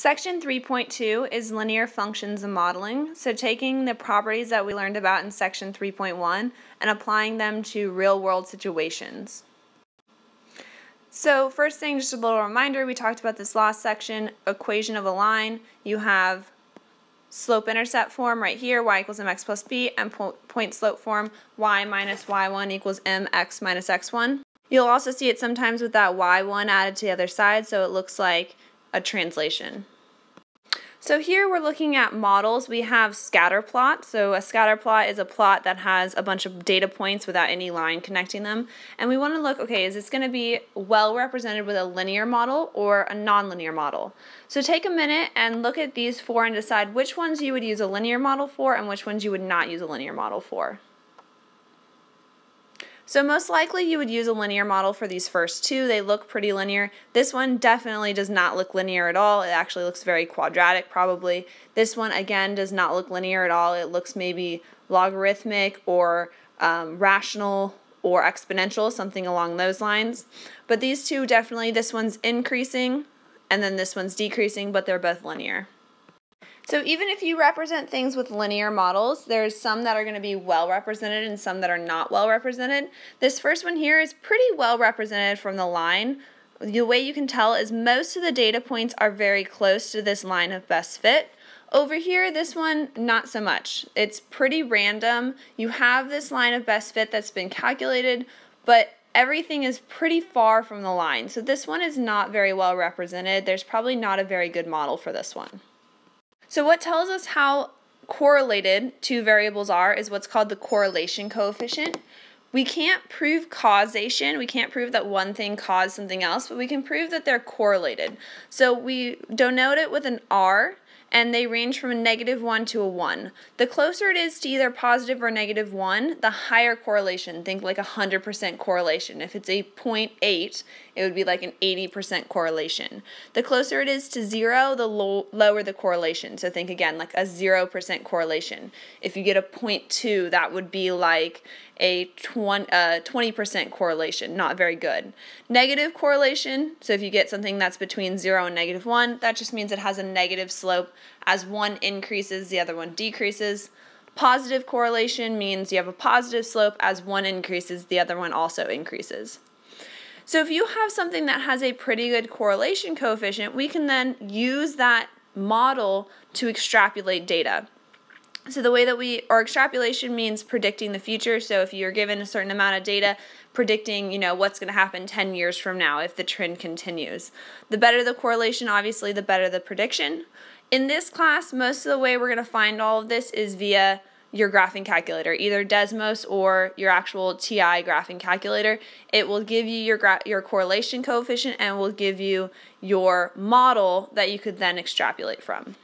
Section 3.2 is linear functions and modeling. So taking the properties that we learned about in section 3.1 and applying them to real world situations. So first thing, just a little reminder, we talked about this last section, equation of a line. You have slope-intercept form right here, y equals mx plus b, and point slope form, y minus y1 equals mx minus x1. You'll also see it sometimes with that y1 added to the other side, so it looks like a translation. So here we're looking at models. We have scatter plot. So a scatter plot is a plot that has a bunch of data points without any line connecting them. And we want to look, okay, is this going to be well represented with a linear model or a nonlinear model? So take a minute and look at these four and decide which ones you would use a linear model for and which ones you would not use a linear model for. So most likely you would use a linear model for these first two. They look pretty linear. This one definitely does not look linear at all. It actually looks very quadratic probably. This one again does not look linear at all. It looks maybe logarithmic or um, rational or exponential, something along those lines. But these two definitely, this one's increasing and then this one's decreasing, but they're both linear. So even if you represent things with linear models, there's some that are going to be well represented and some that are not well represented. This first one here is pretty well represented from the line. The way you can tell is most of the data points are very close to this line of best fit. Over here, this one, not so much. It's pretty random. You have this line of best fit that's been calculated, but everything is pretty far from the line. So this one is not very well represented. There's probably not a very good model for this one. So what tells us how correlated two variables are is what's called the correlation coefficient. We can't prove causation. We can't prove that one thing caused something else, but we can prove that they're correlated. So we denote it with an R and they range from a negative 1 to a 1. The closer it is to either positive or negative 1, the higher correlation. Think like a 100% correlation. If it's a 0.8, it would be like an 80% correlation. The closer it is to 0, the lo lower the correlation. So think again like a 0% correlation. If you get a 0.2, that would be like a 20, uh, 20% correlation, not very good. Negative correlation, so if you get something that's between 0 and negative 1, that just means it has a negative slope. As one increases, the other one decreases. Positive correlation means you have a positive slope. As one increases, the other one also increases. So if you have something that has a pretty good correlation coefficient, we can then use that model to extrapolate data. So the way that we, or extrapolation means predicting the future. So if you're given a certain amount of data, predicting, you know, what's going to happen 10 years from now if the trend continues. The better the correlation, obviously, the better the prediction. In this class, most of the way we're going to find all of this is via your graphing calculator, either Desmos or your actual TI graphing calculator. It will give you your your correlation coefficient and will give you your model that you could then extrapolate from.